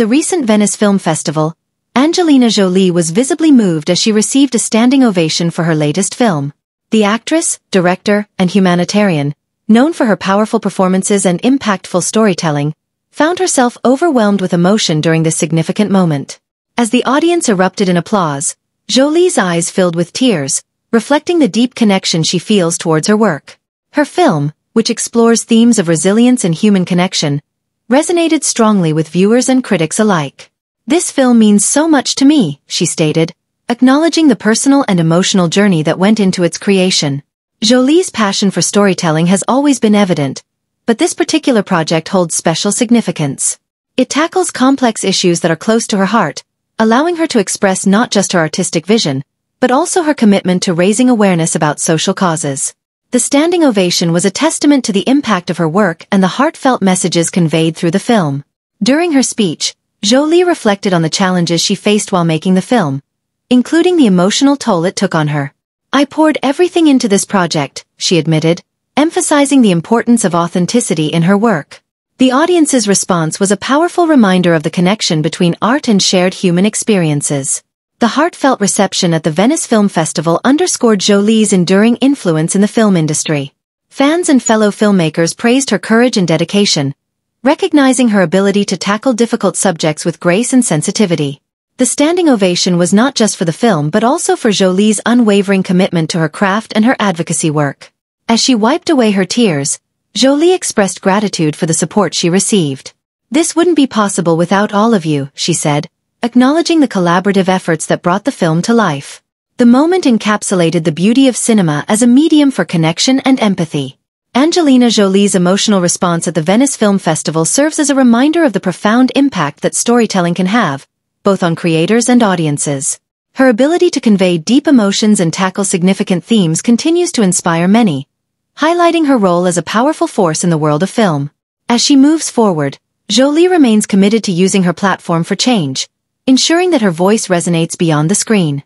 the recent Venice Film Festival, Angelina Jolie was visibly moved as she received a standing ovation for her latest film. The actress, director, and humanitarian, known for her powerful performances and impactful storytelling, found herself overwhelmed with emotion during this significant moment. As the audience erupted in applause, Jolie's eyes filled with tears, reflecting the deep connection she feels towards her work. Her film, which explores themes of resilience and human connection, resonated strongly with viewers and critics alike. This film means so much to me, she stated, acknowledging the personal and emotional journey that went into its creation. Jolie's passion for storytelling has always been evident, but this particular project holds special significance. It tackles complex issues that are close to her heart, allowing her to express not just her artistic vision, but also her commitment to raising awareness about social causes. The standing ovation was a testament to the impact of her work and the heartfelt messages conveyed through the film. During her speech, Jolie reflected on the challenges she faced while making the film, including the emotional toll it took on her. I poured everything into this project, she admitted, emphasizing the importance of authenticity in her work. The audience's response was a powerful reminder of the connection between art and shared human experiences. The heartfelt reception at the Venice Film Festival underscored Jolie's enduring influence in the film industry. Fans and fellow filmmakers praised her courage and dedication, recognizing her ability to tackle difficult subjects with grace and sensitivity. The standing ovation was not just for the film but also for Jolie's unwavering commitment to her craft and her advocacy work. As she wiped away her tears, Jolie expressed gratitude for the support she received. This wouldn't be possible without all of you, she said, acknowledging the collaborative efforts that brought the film to life. The moment encapsulated the beauty of cinema as a medium for connection and empathy. Angelina Jolie's emotional response at the Venice Film Festival serves as a reminder of the profound impact that storytelling can have, both on creators and audiences. Her ability to convey deep emotions and tackle significant themes continues to inspire many, highlighting her role as a powerful force in the world of film. As she moves forward, Jolie remains committed to using her platform for change, ensuring that her voice resonates beyond the screen.